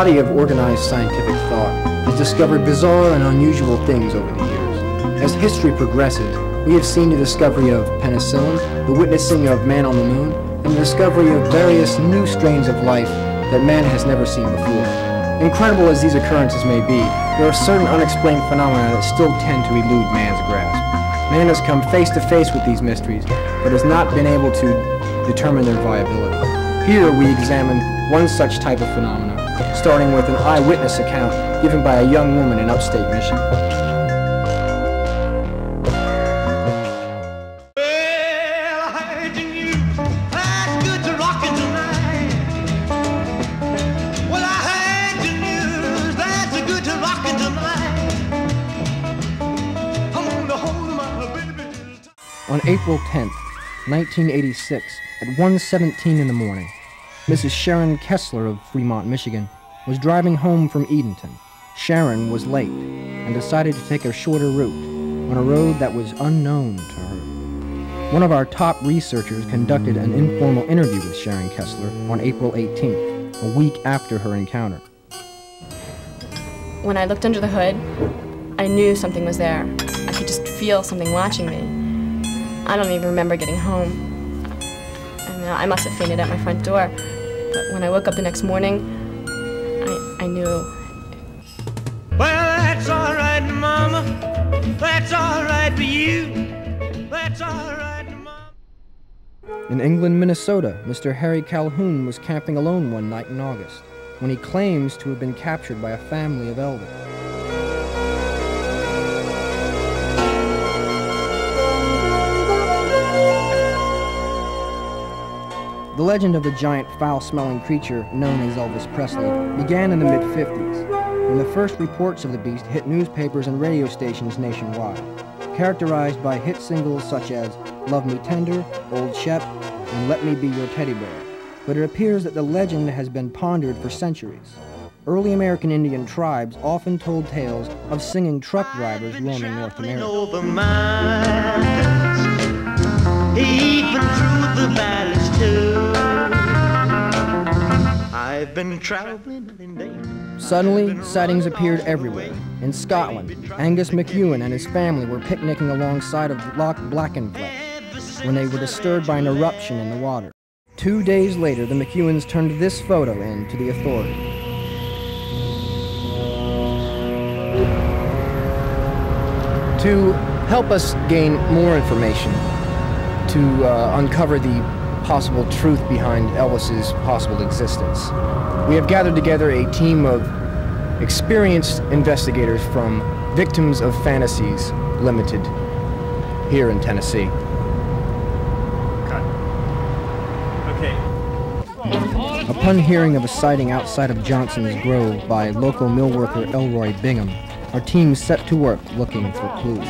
body of organized scientific thought has discovered bizarre and unusual things over the years. As history progresses, we have seen the discovery of penicillin, the witnessing of man on the moon, and the discovery of various new strains of life that man has never seen before. Incredible as these occurrences may be, there are certain unexplained phenomena that still tend to elude man's grasp. Man has come face to face with these mysteries, but has not been able to determine their viability. Here we examine one such type of phenomena, starting with an eyewitness account given by a young woman in upstate Michigan. On April 10th, 1986, at 1.17 in the morning, Mrs. Sharon Kessler of Fremont, Michigan, was driving home from Edenton. Sharon was late and decided to take a shorter route on a road that was unknown to her. One of our top researchers conducted an informal interview with Sharon Kessler on April 18th, a week after her encounter. When I looked under the hood, I knew something was there. I could just feel something watching me. I don't even remember getting home. I, I must have fainted at my front door. But when I woke up the next morning, I, I knew. Well, that's all right, Mama. That's all right for you. That's all right, Mama. In England, Minnesota, Mr. Harry Calhoun was camping alone one night in August when he claims to have been captured by a family of elders. The legend of the giant foul-smelling creature known as Elvis Presley began in the mid-50s, when the first reports of the beast hit newspapers and radio stations nationwide, characterized by hit singles such as Love Me Tender, Old Shep, and Let Me Be Your Teddy Bear. But it appears that the legend has been pondered for centuries. Early American Indian tribes often told tales of singing truck drivers roaming North America. Suddenly, sightings appeared everywhere. In Scotland, Angus MacEwen and his family were picnicking alongside of Loch Blackenfleck when they were disturbed by an eruption in the water. Two days later, the MacEwens turned this photo in to the authorities. To help us gain more information, to uh, uncover the possible truth behind Elvis's possible existence. We have gathered together a team of experienced investigators from Victims of Fantasies Limited here in Tennessee. Cut. Okay. Upon hearing of a sighting outside of Johnson's Grove by local mill worker Elroy Bingham, our team set to work looking for clues.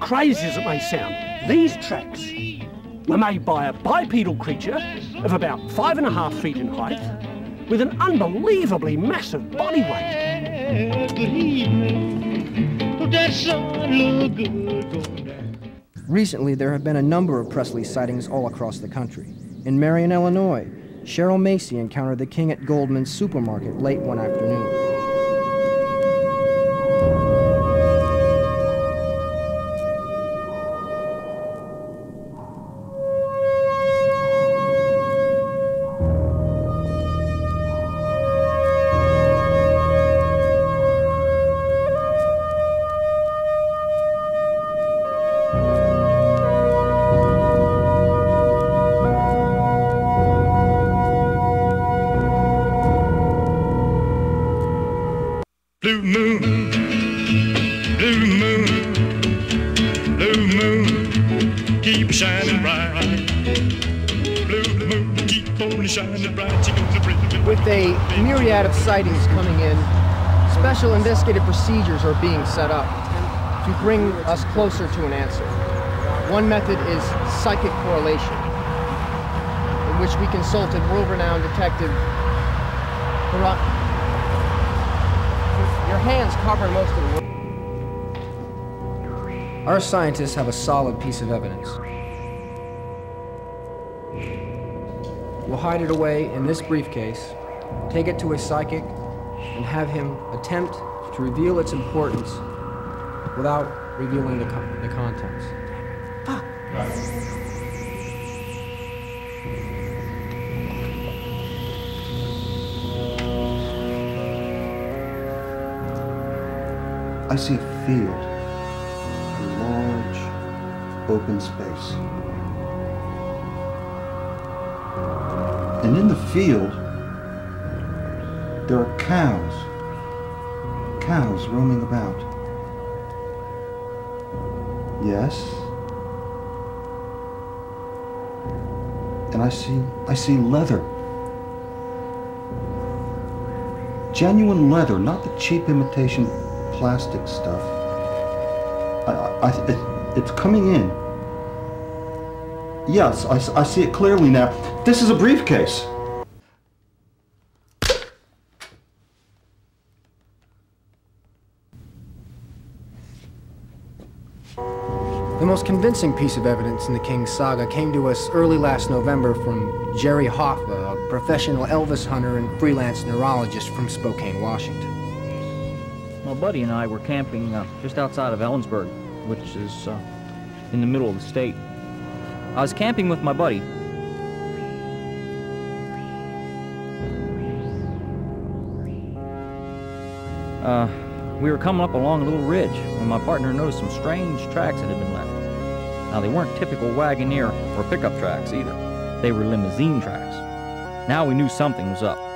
Crazy as it may sound, these tracks were made by a bipedal creature of about five and a half feet in height with an unbelievably massive body weight. Recently, there have been a number of Presley sightings all across the country. In Marion, Illinois, Cheryl Macy encountered the king at Goldman's supermarket late one afternoon. With a myriad of sightings coming in, special investigative procedures are being set up to bring us closer to an answer. One method is psychic correlation, in which we consulted world-renowned detective hands cover most of the work. Our scientists have a solid piece of evidence. We'll hide it away in this briefcase, take it to a psychic, and have him attempt to reveal its importance without revealing the, co- the contents. I see a field, a large open space. And in the field, there are cows, cows roaming about. Yes. And I see, I see leather. Genuine leather, not the cheap imitation plastic stuff. I, I, it, it's coming in. Yes, I see it clearly now. This is a briefcase. The most convincing piece of evidence in the King's saga came to us early last November from Jerry Hoffa, a professional Elvis hunter and freelance neurologist from Spokane, Washington. My buddy and I were camping uh, just outside of Ellensburg, which is uh, in the middle of the state. I was camping with my buddy. Uh, we were coming up along a little ridge when my partner noticed some strange tracks that had been left. Now, they weren't typical wagoneer or pickup tracks either. They were limousine tracks. Now we knew something was up.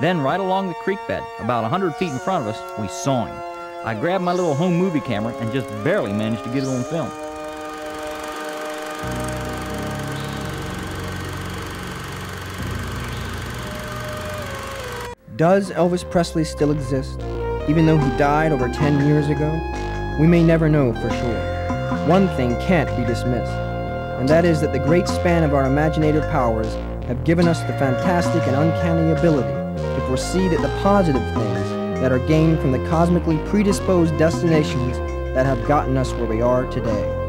Then, right along the creek bed, about a hundred feet in front of us, we saw him. I grabbed my little home movie camera and just barely managed to get it on film. Does Elvis Presley still exist, even though he died over 10 years ago? We may never know for sure. One thing can't be dismissed, and that is that the great span of our imaginative powers have given us the fantastic and uncanny ability to foresee that the positive things that are gained from the cosmically predisposed destinations that have gotten us where we are today.